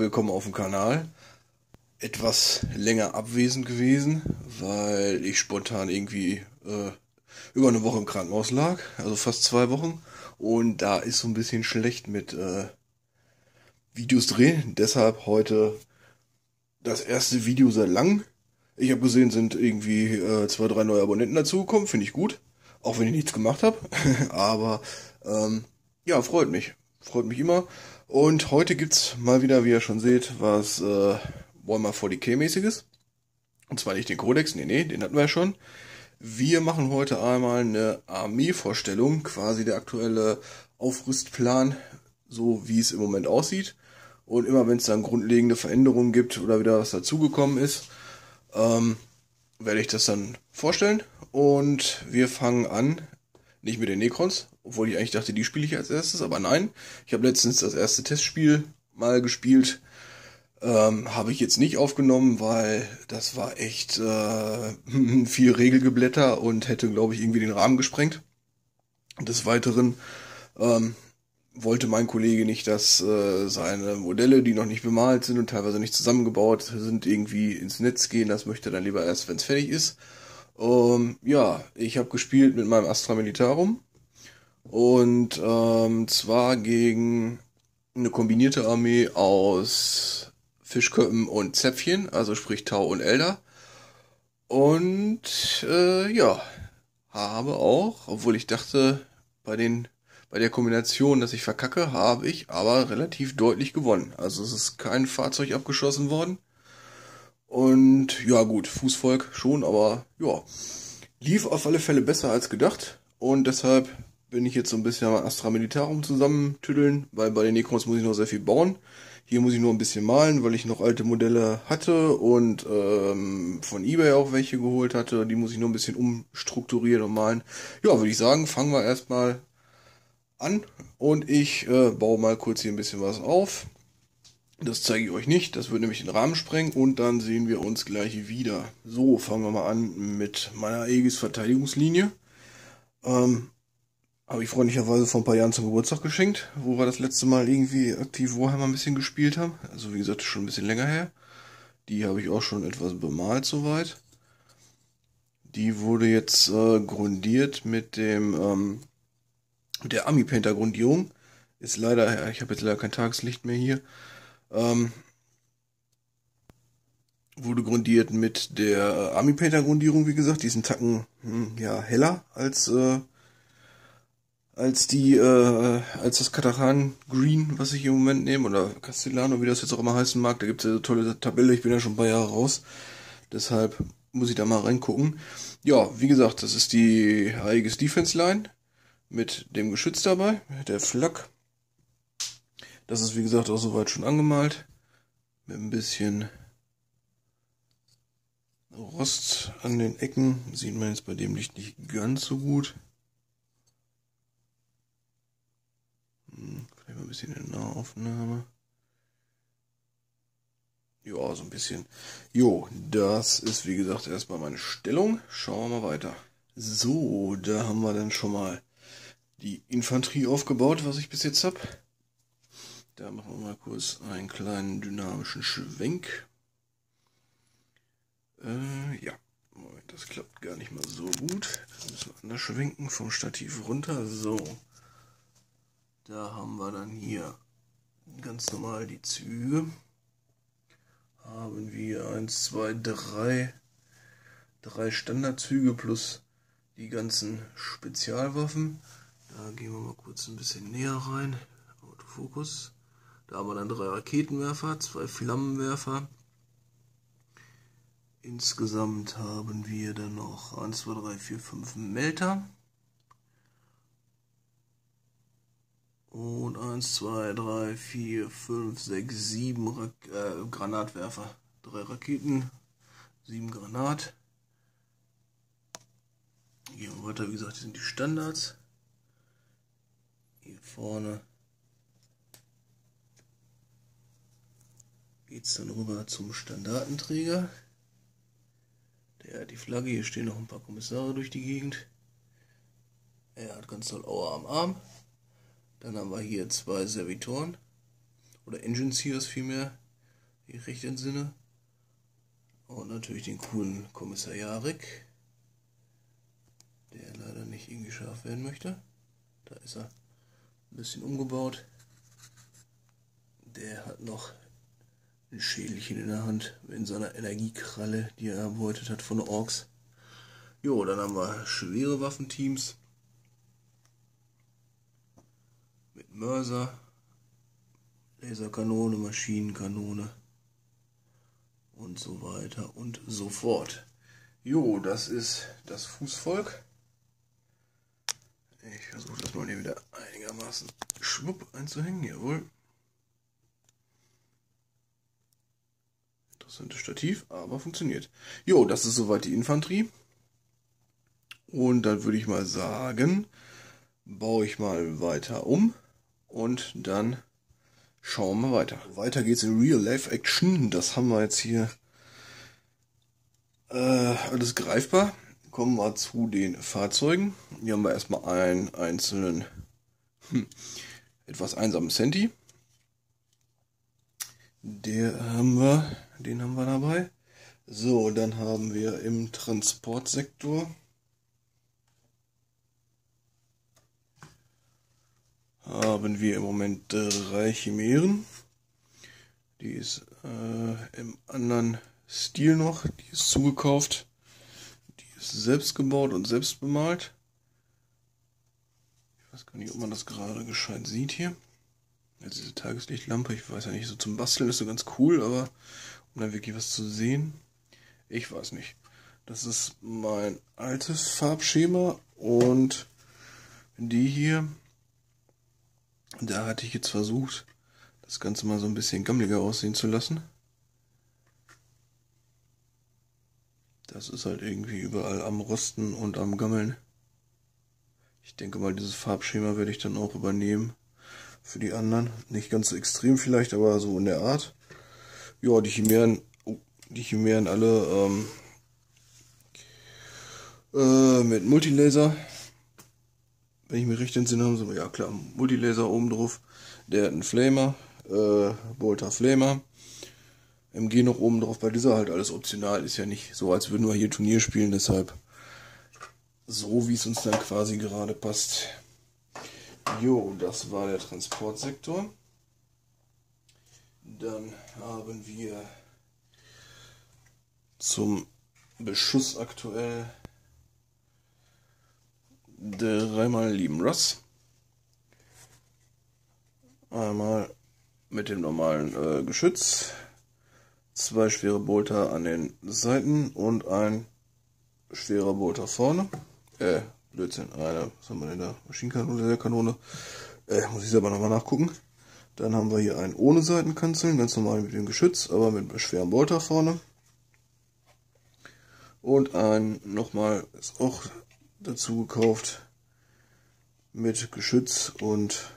willkommen auf dem Kanal. Etwas länger abwesend gewesen, weil ich spontan irgendwie äh, über eine Woche im Krankenhaus lag, also fast zwei Wochen. Und da ist so ein bisschen schlecht mit äh, Videos drehen. Deshalb heute das erste Video sehr lang. Ich habe gesehen, sind irgendwie äh, zwei, drei neue Abonnenten dazugekommen, finde ich gut. Auch wenn ich nichts gemacht habe. Aber ähm, ja, freut mich. Freut mich immer. Und heute gibt's mal wieder, wie ihr schon seht, was äh, Warhammer 40k-mäßiges. Und zwar nicht den Codex, nee, nee, den hatten wir ja schon. Wir machen heute einmal eine Armeevorstellung, quasi der aktuelle Aufrüstplan, so wie es im Moment aussieht. Und immer wenn es dann grundlegende Veränderungen gibt oder wieder was dazugekommen ist, ähm, werde ich das dann vorstellen. Und wir fangen an, nicht mit den Necrons, obwohl ich eigentlich dachte, die spiele ich als erstes, aber nein. Ich habe letztens das erste Testspiel mal gespielt. Ähm, habe ich jetzt nicht aufgenommen, weil das war echt äh, viel Regelgeblätter und hätte, glaube ich, irgendwie den Rahmen gesprengt. Des Weiteren ähm, wollte mein Kollege nicht, dass äh, seine Modelle, die noch nicht bemalt sind und teilweise nicht zusammengebaut sind, irgendwie ins Netz gehen. Das möchte er dann lieber erst, wenn es fertig ist. Ähm, ja, ich habe gespielt mit meinem Astra Militarum und ähm, zwar gegen eine kombinierte Armee aus Fischköppen und Zäpfchen, also sprich Tau und Elder. Und äh, ja, habe auch, obwohl ich dachte, bei den bei der Kombination, dass ich verkacke, habe ich aber relativ deutlich gewonnen. Also es ist kein Fahrzeug abgeschossen worden. Und ja gut, Fußvolk schon, aber ja, lief auf alle Fälle besser als gedacht. Und deshalb bin ich jetzt so ein bisschen am Astra Militarum zusammentüddeln, weil bei den Necrons muss ich noch sehr viel bauen. Hier muss ich nur ein bisschen malen, weil ich noch alte Modelle hatte und ähm, von eBay auch welche geholt hatte. Die muss ich nur ein bisschen umstrukturieren und malen. Ja, würde ich sagen, fangen wir erstmal an und ich äh, baue mal kurz hier ein bisschen was auf. Das zeige ich euch nicht, das würde nämlich den Rahmen sprengen und dann sehen wir uns gleich wieder. So, fangen wir mal an mit meiner Aegis Verteidigungslinie. Ähm, habe ich freundlicherweise vor ein paar Jahren zum Geburtstag geschenkt, wo wir das letzte Mal irgendwie aktiv Warhammer ein bisschen gespielt haben. Also wie gesagt, schon ein bisschen länger her. Die habe ich auch schon etwas bemalt soweit. Die wurde jetzt äh, grundiert mit dem ähm, der Ami Painter Grundierung. Ist leider, ich habe jetzt leider kein Tageslicht mehr hier. Ähm, wurde grundiert mit der Ami Painter Grundierung, wie gesagt, diesen Tacken hm, ja heller als äh, als die, äh, als das Kataran Green, was ich im Moment nehme, oder Castellano, wie das jetzt auch immer heißen mag. Da gibt es ja eine tolle Tabelle, ich bin ja schon ein paar Jahre raus. Deshalb muss ich da mal reingucken. Ja, wie gesagt, das ist die Aegis Defense Line mit dem Geschütz dabei, der Flak. Das ist wie gesagt auch soweit schon angemalt. Mit ein bisschen Rost an den Ecken. Sieht man jetzt bei dem Licht nicht ganz so gut. Vielleicht mal ein bisschen in Nahaufnahme. Ja, so ein bisschen. Jo, das ist wie gesagt erstmal meine Stellung. Schauen wir mal weiter. So, da haben wir dann schon mal die Infanterie aufgebaut, was ich bis jetzt habe. Da machen wir mal kurz einen kleinen dynamischen Schwenk. Äh, ja, das klappt gar nicht mal so gut. Da müssen wir anders schwenken vom Stativ runter. So. Da haben wir dann hier ganz normal die Züge. Haben wir 1, 2, 3, drei Standardzüge plus die ganzen Spezialwaffen. Da gehen wir mal kurz ein bisschen näher rein. Autofokus. Da haben wir dann drei Raketenwerfer, zwei Flammenwerfer. Insgesamt haben wir dann noch 1, 2, 3, 4, 5 Melter. Und 1, 2, 3, 4, 5, 6, 7 Ra äh, Granatwerfer. Drei Raketen, 7 Granat. Gehen wir weiter, wie gesagt, sind die Standards. Hier vorne geht es dann rüber zum Standardenträger. Der hat die Flagge, hier stehen noch ein paar Kommissare durch die Gegend. Er hat ganz toll Aua am Arm. Dann haben wir hier zwei Servitoren oder Engine Sears vielmehr, wie ich recht entsinne. Und natürlich den coolen Kommissar Jarek, der leider nicht irgendwie scharf werden möchte. Da ist er ein bisschen umgebaut. Der hat noch ein Schädelchen in der Hand in seiner Energiekralle, die er erbeutet hat von Orks. Jo, dann haben wir schwere Waffenteams. Mit Mörser, Laserkanone, Maschinenkanone und so weiter und so fort. Jo, das ist das Fußvolk. Ich versuche das mal hier wieder einigermaßen schwupp einzuhängen, jawohl. Interessantes Stativ, aber funktioniert. Jo, das ist soweit die Infanterie. Und dann würde ich mal sagen, baue ich mal weiter um und dann schauen wir weiter. Weiter geht's in Real Life Action. Das haben wir jetzt hier äh, alles greifbar. Kommen wir zu den Fahrzeugen. Hier haben wir erstmal einen einzelnen, hm, etwas einsamen Senti. Der haben wir, den haben wir dabei. So, dann haben wir im Transportsektor haben wir im Moment drei Chimären. Die ist äh, im anderen Stil noch. Die ist zugekauft. Die ist selbst gebaut und selbst bemalt. Ich weiß gar nicht, ob man das gerade gescheit sieht hier. Also diese Tageslichtlampe, ich weiß ja nicht, so zum Basteln ist so ganz cool, aber um dann wirklich was zu sehen, ich weiß nicht. Das ist mein altes Farbschema und die hier da hatte ich jetzt versucht, das Ganze mal so ein bisschen gammeliger aussehen zu lassen. Das ist halt irgendwie überall am Rosten und am Gammeln. Ich denke mal, dieses Farbschema werde ich dann auch übernehmen für die anderen. Nicht ganz so extrem vielleicht, aber so in der Art. Ja, die Chimären, oh, die Chimären alle ähm, äh, mit Multilaser wenn ich mich recht entsinne, haben sie, ja klar, Multilaser oben drauf. Der hat einen Flamer, äh, Bolter Flamer. MG noch oben drauf, bei dieser halt alles optional, ist ja nicht so, als würden wir hier Turnier spielen, deshalb so, wie es uns dann quasi gerade passt. Jo, das war der Transportsektor. Dann haben wir zum Beschuss aktuell dreimal lieben Ross. Einmal mit dem normalen äh, Geschütz, zwei schwere Bolter an den Seiten und ein schwerer Bolter vorne. Äh, Blödsinn, eine, was haben wir denn da? Maschinenkanone, der Kanone. Äh, muss ich selber nochmal nachgucken. Dann haben wir hier einen ohne Seitenkanzeln, ganz normal mit dem Geschütz, aber mit einem schweren Bolter vorne. Und ein nochmal, ist auch dazu gekauft mit Geschütz und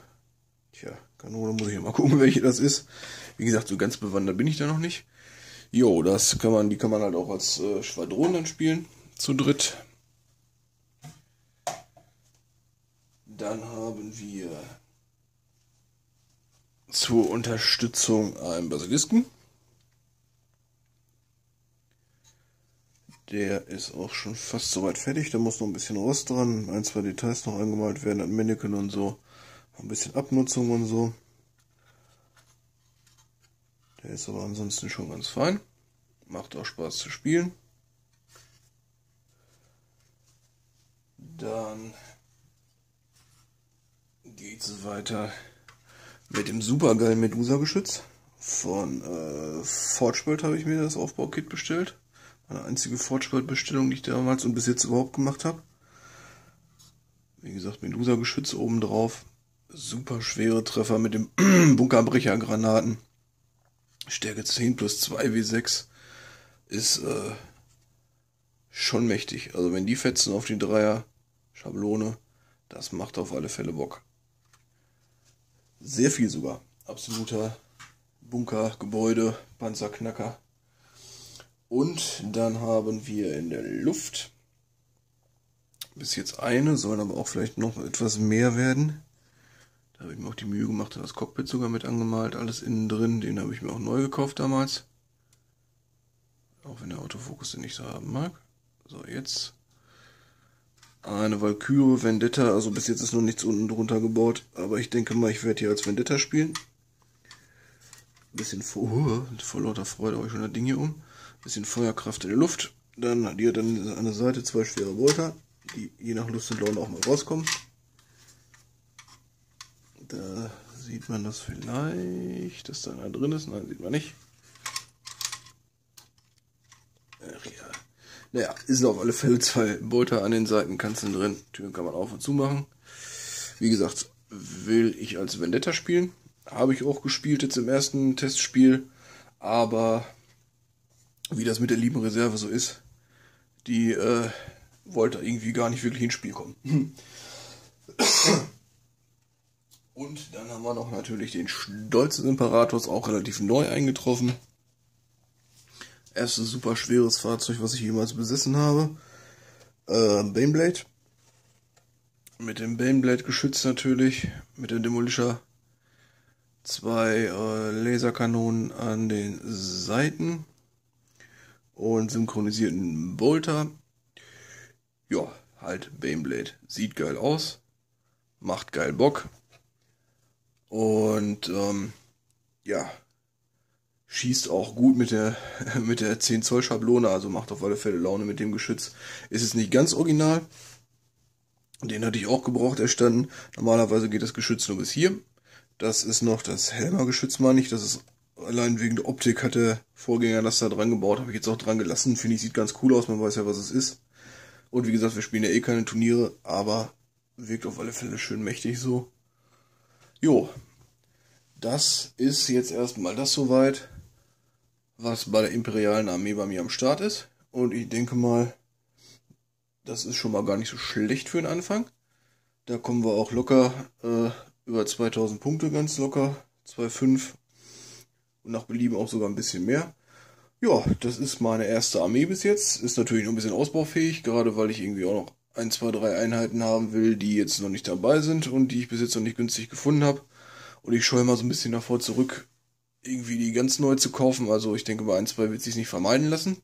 tja, Kanone muss ich mal gucken, welche das ist. Wie gesagt, so ganz bewandert bin ich da noch nicht. Jo, das kann man, die kann man halt auch als äh, Schwadron dann spielen, zu dritt. Dann haben wir zur Unterstützung einen Basilisken. Der ist auch schon fast soweit fertig. Da muss noch ein bisschen Rost dran. Ein, zwei Details noch angemalt werden an Mannequin und so. Ein bisschen Abnutzung und so. Der ist aber ansonsten schon ganz fein. Macht auch Spaß zu spielen. Dann geht es weiter mit dem supergeilen Medusa-Geschütz. Von äh, Forgeworld habe ich mir das Aufbaukit bestellt. Meine einzige Fortschrittbestellung, die ich damals und bis jetzt überhaupt gemacht habe. Wie gesagt, Medusa-Geschütz oben drauf. Super schwere Treffer mit dem Bunkerbrecher-Granaten. Stärke 10 plus 2 W6 ist äh, schon mächtig. Also wenn die fetzen auf die Dreier Schablone, das macht auf alle Fälle Bock. Sehr viel sogar. Absoluter Bunker, Gebäude, Panzerknacker. Und dann haben wir in der Luft bis jetzt eine, sollen aber auch vielleicht noch etwas mehr werden. Da habe ich mir auch die Mühe gemacht das Cockpit sogar mit angemalt, alles innen drin. Den habe ich mir auch neu gekauft damals. Auch wenn der Autofokus den nicht so haben mag. So, jetzt eine Valkyrie Vendetta. Also bis jetzt ist noch nichts unten drunter gebaut. Aber ich denke mal, ich werde hier als Vendetta spielen. Ein bisschen vor, vor lauter Freude habe ich schon das Ding hier um. Bisschen Feuerkraft in der Luft. Dann hat ihr dann an der Seite zwei schwere Bolter, die je nach Lust und Laune auch mal rauskommen. Da sieht man das vielleicht, dass da einer drin ist. Nein, sieht man nicht. Ach ja. Naja, ist auf alle Fälle zwei Bolter an den Seitenkanzeln drin. Türen kann man auf und zu machen. Wie gesagt, will ich als Vendetta spielen. Habe ich auch gespielt jetzt im ersten Testspiel. Aber wie das mit der lieben Reserve so ist, die äh, wollte irgendwie gar nicht wirklich ins Spiel kommen. Und dann haben wir noch natürlich den Stolz des Imperators, auch relativ neu eingetroffen. Erstes super schweres Fahrzeug, was ich jemals besessen habe. Äh, Baneblade. Mit dem Baneblade geschützt natürlich. Mit der Demolisher. Zwei äh, Laserkanonen an den Seiten. Und synchronisierten Bolter. Ja, halt Baneblade. Sieht geil aus. Macht geil Bock. Und ähm, ja, schießt auch gut mit der mit der 10 Zoll Schablone, also macht auf alle Fälle Laune mit dem Geschütz. Ist es nicht ganz original. Den hatte ich auch gebraucht erstanden. Normalerweise geht das Geschütz nur bis hier. Das ist noch das Helmer Geschütz, meine ich. Das ist allein wegen der Optik hat der Vorgänger das da dran gebaut. Habe ich jetzt auch dran gelassen. Finde ich, sieht ganz cool aus. Man weiß ja, was es ist. Und wie gesagt, wir spielen ja eh keine Turniere, aber wirkt auf alle Fälle schön mächtig so. Jo, das ist jetzt erstmal das soweit, was bei der imperialen Armee bei mir am Start ist. Und ich denke mal, das ist schon mal gar nicht so schlecht für den Anfang. Da kommen wir auch locker äh, über 2000 Punkte, ganz locker. 2,5 und nach Belieben auch sogar ein bisschen mehr. Ja, das ist meine erste Armee bis jetzt. Ist natürlich noch ein bisschen ausbaufähig, gerade weil ich irgendwie auch noch ein, zwei, drei Einheiten haben will, die jetzt noch nicht dabei sind und die ich bis jetzt noch nicht günstig gefunden habe. Und ich scheue mal so ein bisschen davor zurück, irgendwie die ganz neu zu kaufen. Also ich denke, bei ein, zwei wird sich nicht vermeiden lassen.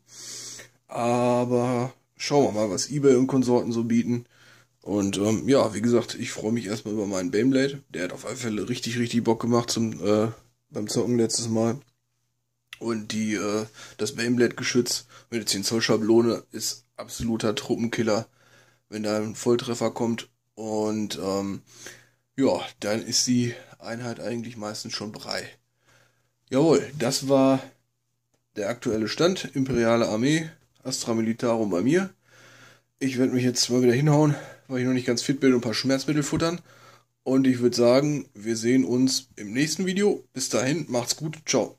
Aber schauen wir mal, was eBay und Konsorten so bieten. Und ähm, ja, wie gesagt, ich freue mich erstmal über meinen Baneblade. Der hat auf alle Fälle richtig, richtig Bock gemacht zum, äh, beim Zocken letztes Mal. Und die, äh, das Baneblade-Geschütz mit der 10 Zoll Schablone ist absoluter Truppenkiller wenn da ein Volltreffer kommt. Und ähm, ja, dann ist die Einheit eigentlich meistens schon brei. Jawohl, das war der aktuelle Stand. Imperiale Armee, Astra Militarum bei mir. Ich werde mich jetzt mal wieder hinhauen, weil ich noch nicht ganz fit bin und ein paar Schmerzmittel futtern. Und ich würde sagen, wir sehen uns im nächsten Video. Bis dahin, macht's gut, ciao.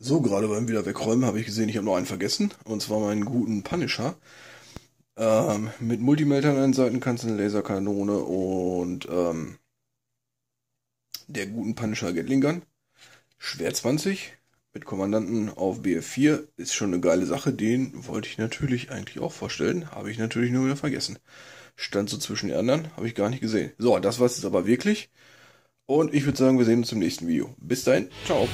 So, gerade beim wieder wegräumen habe ich gesehen, ich habe noch einen vergessen. Und zwar meinen guten Punisher. Ähm, mit Multimeltern an den Seitenkanzeln, Laserkanone und ähm, der guten Punisher Gatling Gun. Schwer 20 mit Kommandanten auf BF4 ist schon eine geile Sache. Den wollte ich natürlich eigentlich auch vorstellen. Habe ich natürlich nur wieder vergessen. Stand so zwischen den anderen, habe ich gar nicht gesehen. So, das war es jetzt aber wirklich. Und ich würde sagen, wir sehen uns im nächsten Video. Bis dahin, ciao.